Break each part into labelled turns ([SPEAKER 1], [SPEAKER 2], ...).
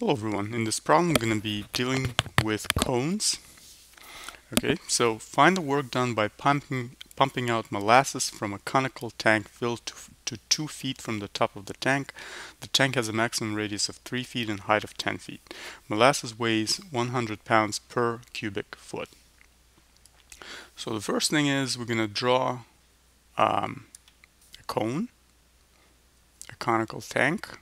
[SPEAKER 1] Hello everyone, in this problem I'm going to be dealing with cones. Okay, so find the work done by pumping, pumping out molasses from a conical tank filled to, to 2 feet from the top of the tank. The tank has a maximum radius of 3 feet and height of 10 feet. Molasses weighs 100 pounds per cubic foot. So the first thing is we're going to draw um, a cone, a conical tank,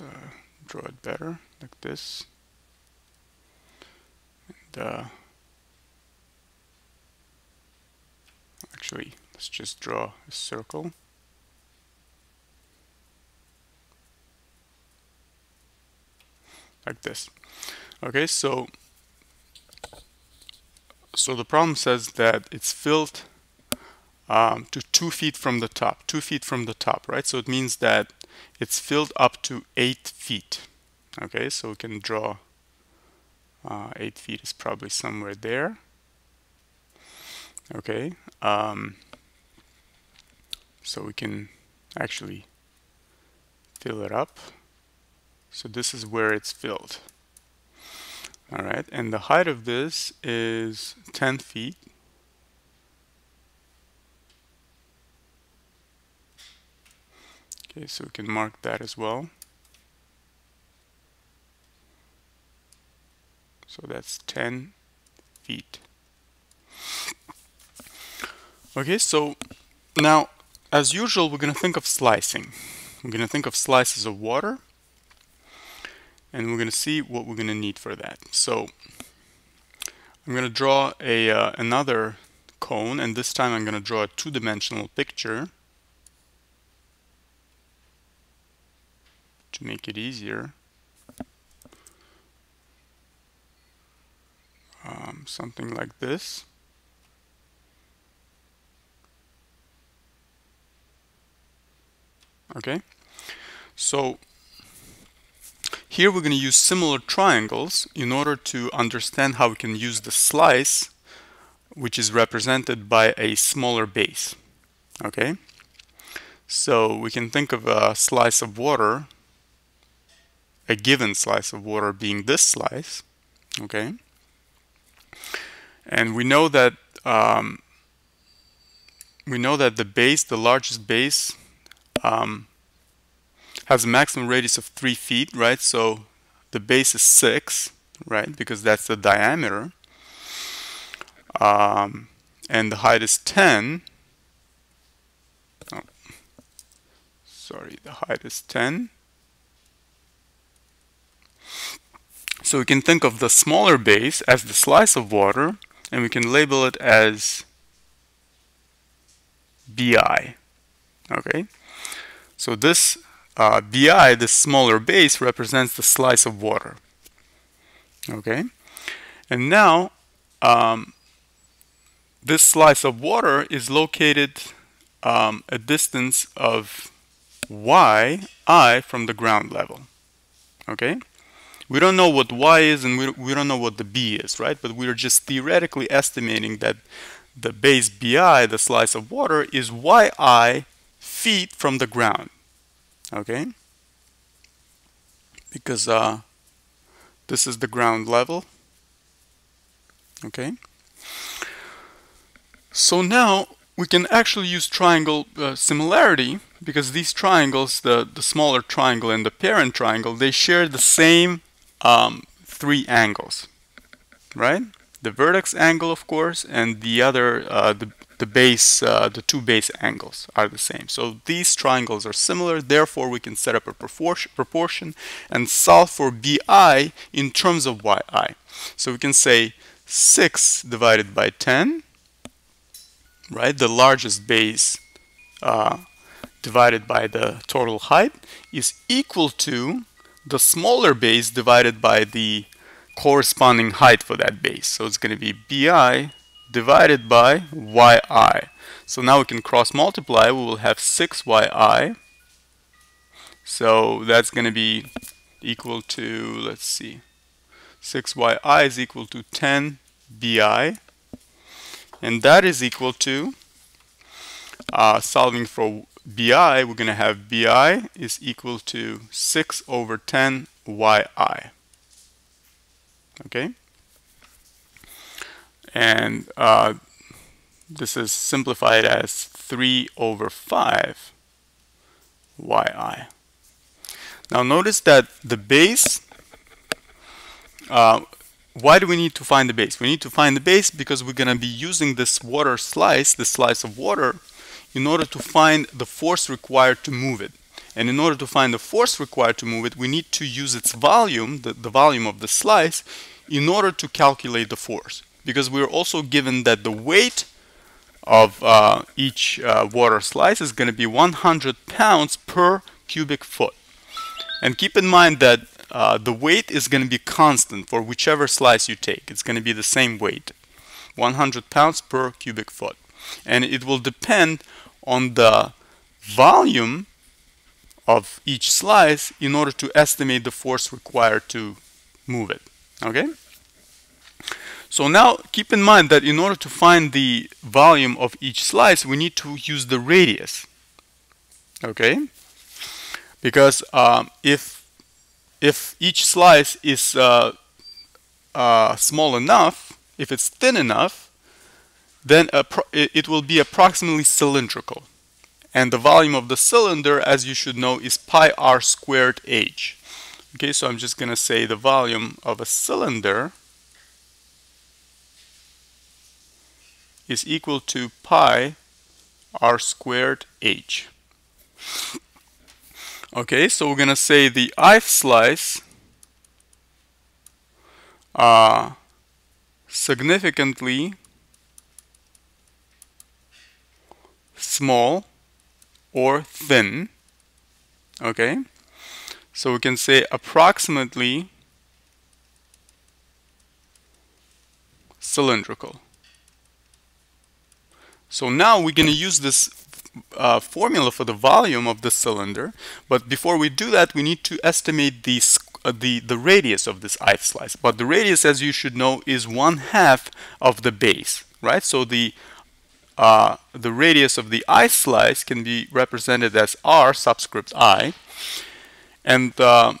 [SPEAKER 1] uh, draw it better like this. And uh, actually let's just draw a circle. Like this. Okay so so the problem says that it's filled um, to two feet from the top two feet from the top right? So it means that it's filled up to 8 feet. Okay, so we can draw uh, 8 feet is probably somewhere there. Okay, um, so we can actually fill it up. So this is where it's filled. All right, and the height of this is 10 feet. Okay, so we can mark that as well. So that's 10 feet. Okay, so now, as usual, we're going to think of slicing. We're going to think of slices of water, and we're going to see what we're going to need for that. So I'm going to draw a uh, another cone, and this time I'm going to draw a two-dimensional picture. To make it easier. Um, something like this. Okay, so here we're going to use similar triangles in order to understand how we can use the slice which is represented by a smaller base. Okay, so we can think of a slice of water a given slice of water being this slice, okay? And we know that um, we know that the base, the largest base, um, has a maximum radius of three feet, right? So the base is six, right? Because that's the diameter. Um, and the height is 10. Oh, sorry, the height is 10. So we can think of the smaller base as the slice of water and we can label it as BI. Okay, so this uh, BI, this smaller base, represents the slice of water. Okay, and now um, this slice of water is located um, a distance of y i from the ground level. Okay. We don't know what y is and we, we don't know what the b is, right? But we're just theoretically estimating that the base bi, the slice of water, is yi feet from the ground, okay? Because uh, this is the ground level, okay? So now we can actually use triangle uh, similarity because these triangles, the, the smaller triangle and the parent triangle, they share the same um, three angles, right? The vertex angle, of course, and the other, uh, the, the base, uh, the two base angles are the same. So these triangles are similar, therefore we can set up a proportion, and solve for BI in terms of YI. So we can say 6 divided by 10, right? The largest base uh, divided by the total height is equal to the smaller base divided by the corresponding height for that base. So it's going to be bi divided by yi. So now we can cross multiply. We will have 6yi. So that's going to be equal to, let's see, 6yi is equal to 10 bi. And that is equal to, uh, solving for BI, we're going to have BI is equal to 6 over 10 YI. Okay? And uh, this is simplified as 3 over 5 yi. Now notice that the base, uh, why do we need to find the base? We need to find the base because we're going to be using this water slice, this slice of water, in order to find the force required to move it. And in order to find the force required to move it, we need to use its volume, the, the volume of the slice, in order to calculate the force. Because we're also given that the weight of uh, each uh, water slice is going to be 100 pounds per cubic foot. And keep in mind that uh, the weight is going to be constant for whichever slice you take. It's going to be the same weight, 100 pounds per cubic foot. And it will depend on the volume of each slice in order to estimate the force required to move it. Okay? So now keep in mind that in order to find the volume of each slice, we need to use the radius. Okay? Because um, if if each slice is uh, uh, small enough, if it's thin enough, then it will be approximately cylindrical. And the volume of the cylinder, as you should know, is pi r squared h. Okay, so I'm just going to say the volume of a cylinder is equal to pi r squared h. Okay, so we're going to say the ith slice uh, significantly small or thin. Okay, so we can say approximately cylindrical. So now we're going to use this uh, formula for the volume of the cylinder, but before we do that, we need to estimate the, uh, the, the radius of this i slice But the radius, as you should know, is one half of the base, right? So the uh, the radius of the i slice can be represented as r subscript i, and uh,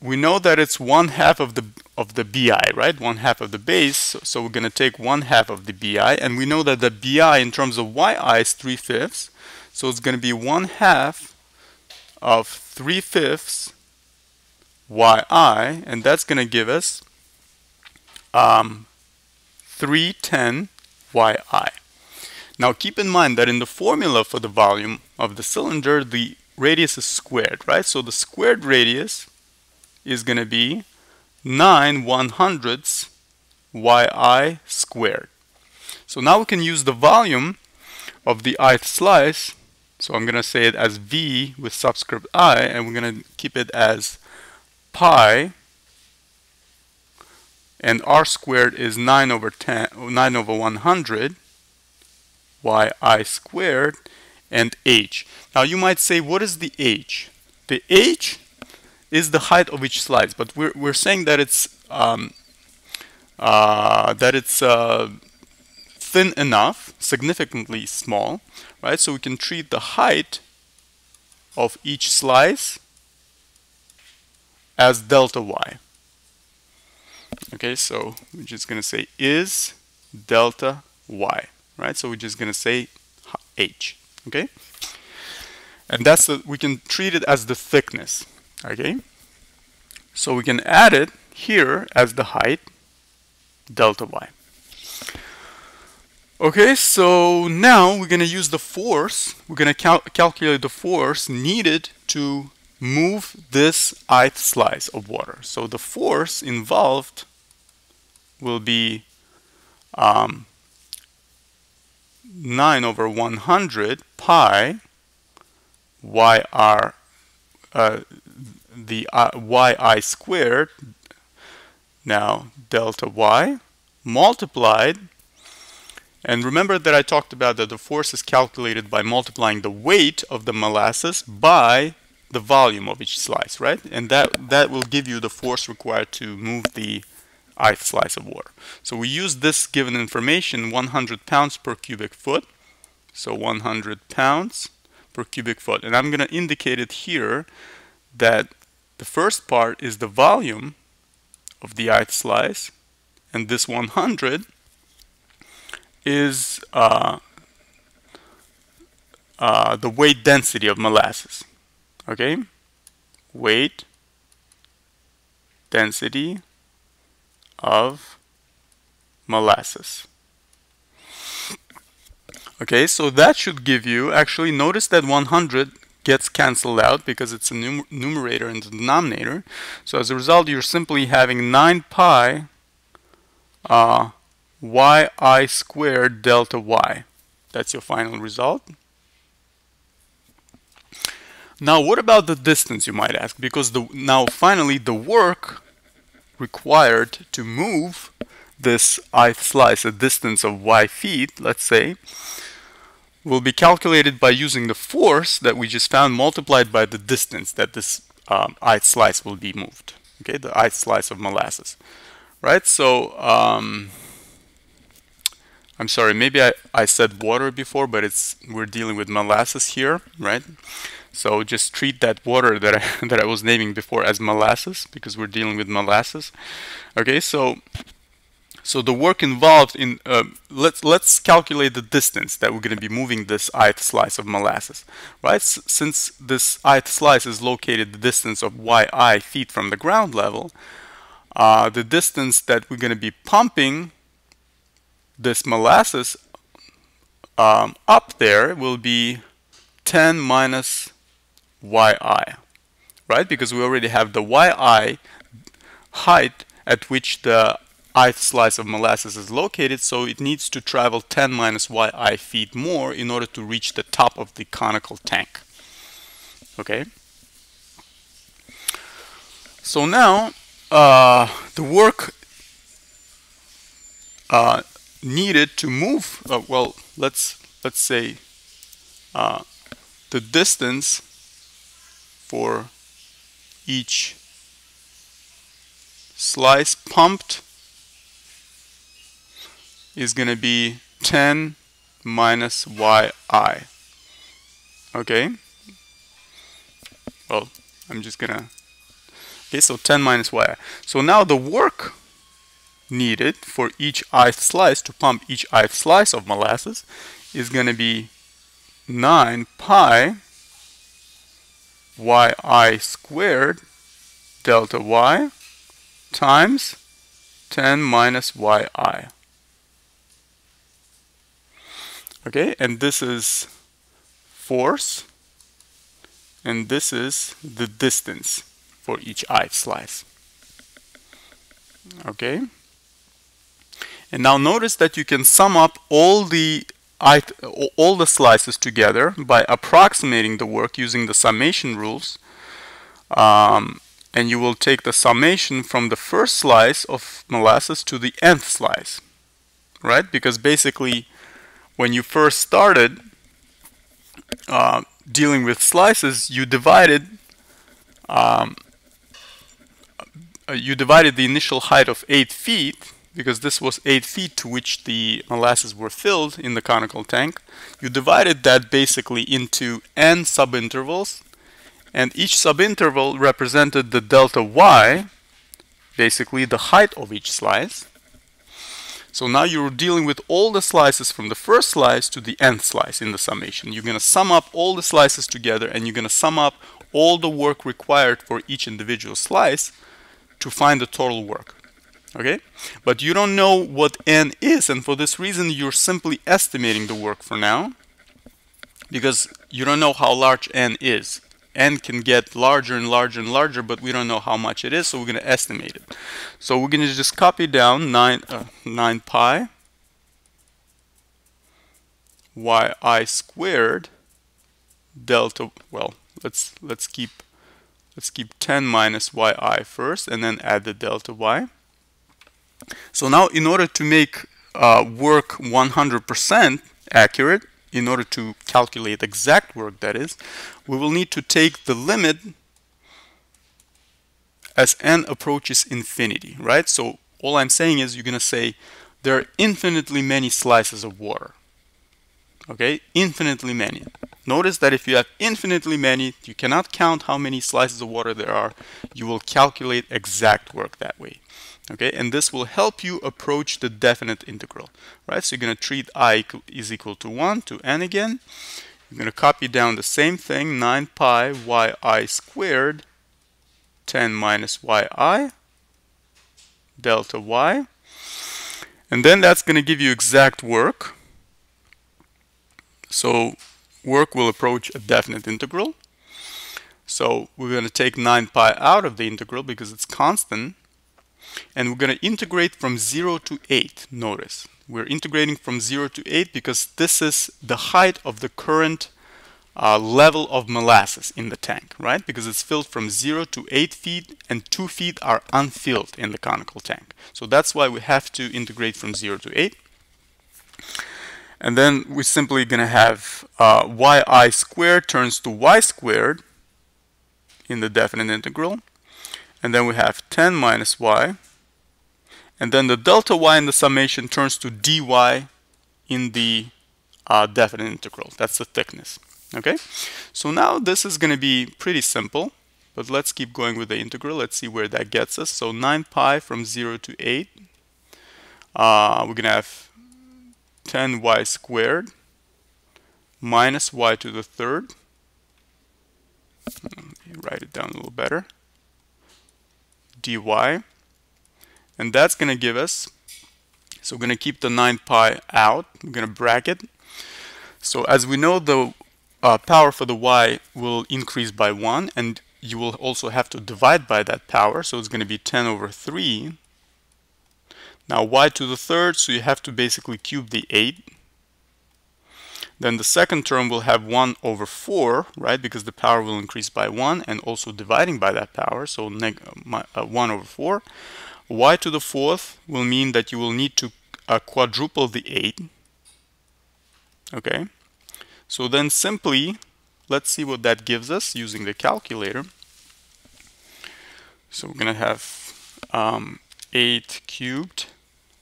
[SPEAKER 1] we know that it's one half of the of the BI, right? One half of the base. So, so we're going to take one half of the BI, and we know that the BI in terms of YI is 3 fifths. So it's going to be one half of 3 fifths YI, and that's going to give us um, 310 YI. Now keep in mind that in the formula for the volume of the cylinder, the radius is squared, right? So the squared radius is going to be 9 one hundredths yi squared. So now we can use the volume of the ith slice. So I'm going to say it as v with subscript i, and we're going to keep it as pi, and r squared is 9 over 10, 9 over 100, yi squared, and h. Now you might say, what is the h? The h is the height of each slice, but we're, we're saying that it's um, uh, that it's uh, thin enough, significantly small, right? So we can treat the height of each slice as delta y. Okay, so we're just going to say is delta y, right? So we're just going to say h, okay? And that's the, we can treat it as the thickness okay so we can add it here as the height delta y okay so now we're going to use the force we're going to cal calculate the force needed to move this ith slice of water so the force involved will be um, 9 over 100 pi yr uh, the uh, yi squared, now delta y, multiplied, and remember that I talked about that the force is calculated by multiplying the weight of the molasses by the volume of each slice, right? And that, that will give you the force required to move the ith slice of water. So we use this given information, 100 pounds per cubic foot. So 100 pounds per cubic foot. And I'm going to indicate it here that the first part is the volume of the ith slice, and this 100 is uh, uh, the weight density of molasses. Okay, weight density of molasses. Okay, so that should give you, actually notice that 100 gets cancelled out because it's a num numerator and the denominator. So as a result, you're simply having 9 pi uh, yi squared delta y. That's your final result. Now, what about the distance, you might ask? Because the, now, finally, the work required to move this ith slice, a distance of y feet, let's say, will be calculated by using the force that we just found multiplied by the distance that this um, ith slice will be moved. Okay, the ith slice of molasses. Right, so um, I'm sorry, maybe I, I said water before, but it's we're dealing with molasses here, right? So just treat that water that I, that I was naming before as molasses because we're dealing with molasses. Okay, so so the work involved in uh, let's let's calculate the distance that we're going to be moving this ith slice of molasses, right? S since this ith slice is located the distance of yi feet from the ground level, uh, the distance that we're going to be pumping this molasses um, up there will be 10 minus yi, right? Because we already have the yi height at which the ith slice of molasses is located, so it needs to travel 10 minus yi feet more in order to reach the top of the conical tank. Okay? So now, uh, the work uh, needed to move, uh, well, let's, let's say uh, the distance for each slice pumped is going to be 10 minus yi. Okay? Well, I'm just going to... Okay, so 10 minus yi. So now the work needed for each ith slice to pump each ith slice of molasses is going to be 9 pi yi squared delta y times 10 minus yi. Okay, and this is force, and this is the distance for each i slice. Okay, and now notice that you can sum up all the all the slices together by approximating the work using the summation rules um, and you will take the summation from the first slice of molasses to the nth slice right? Because basically when you first started uh, dealing with slices you divided um, uh, you divided the initial height of 8 feet because this was 8 feet to which the molasses were filled in the conical tank, you divided that basically into n subintervals, and each subinterval represented the delta y, basically the height of each slice. So now you're dealing with all the slices from the first slice to the nth slice in the summation. You're going to sum up all the slices together and you're going to sum up all the work required for each individual slice to find the total work okay? But you don't know what n is and for this reason you're simply estimating the work for now because you don't know how large n is. n can get larger and larger and larger but we don't know how much it is so we're going to estimate it. So we're going to just copy down 9 uh, 9 pi yi squared delta well let's let's keep let's keep 10 minus yi first and then add the delta y so now in order to make uh, work 100% accurate, in order to calculate exact work that is, we will need to take the limit as n approaches infinity, right? So all I'm saying is you're going to say there are infinitely many slices of water. okay infinitely many notice that if you have infinitely many you cannot count how many slices of water there are you will calculate exact work that way okay and this will help you approach the definite integral right? So you're going to treat i is equal to 1 to n again. You're going to copy down the same thing 9 pi yi squared 10 minus yi delta y. And then that's going to give you exact work. So work will approach a definite integral. So we're going to take 9 pi out of the integral because it's constant and we're going to integrate from 0 to 8 notice. We're integrating from 0 to 8 because this is the height of the current uh, level of molasses in the tank right? Because it's filled from 0 to 8 feet and 2 feet are unfilled in the conical tank. So that's why we have to integrate from 0 to 8 and then we're simply going to have uh, yi squared turns to y squared in the definite integral and then we have 10 minus y and then the delta y in the summation turns to dy in the uh, definite integral. That's the thickness. Okay, so now this is going to be pretty simple, but let's keep going with the integral. Let's see where that gets us. So 9 pi from 0 to 8. Uh, we're going to have 10y squared minus y to the third. write it down a little better. Dy. And that's going to give us so we're going to keep the 9 pi out. We're going to bracket. So as we know the uh, power for the y will increase by 1 and you will also have to divide by that power so it's going to be 10 over 3 now y to the third so you have to basically cube the 8 then the second term will have 1 over 4 right? Because the power will increase by 1 and also dividing by that power so uh, 1 over 4 y to the fourth will mean that you will need to uh, quadruple the 8 okay? So then simply let's see what that gives us using the calculator. So we're gonna have um, 8 cubed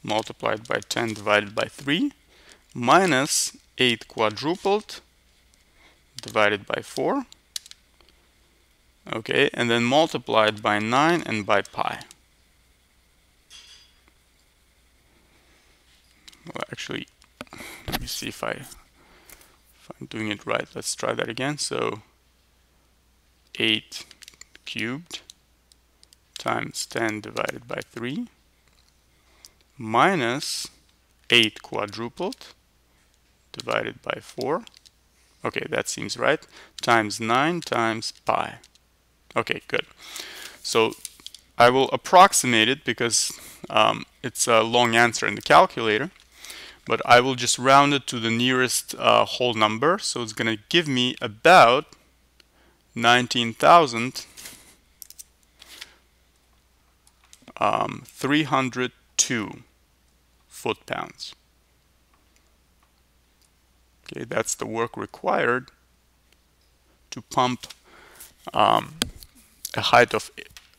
[SPEAKER 1] multiplied by 10 divided by 3 minus 8 quadrupled divided by 4 okay and then multiplied by 9 and by pi. Well actually let me see if I if I'm doing it right let's try that again. So 8 cubed times 10 divided by 3 minus 8 quadrupled divided by 4 okay that seems right. Times 9 times pi. Okay good. So I will approximate it because um, it's a long answer in the calculator but I will just round it to the nearest uh, whole number. So it's going to give me about 19,000 um, 302 foot-pounds okay that's the work required to pump um, a height of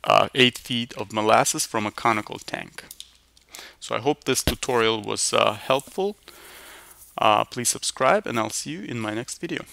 [SPEAKER 1] uh, 8 feet of molasses from a conical tank so I hope this tutorial was uh, helpful. Uh, please subscribe and I'll see you in my next video.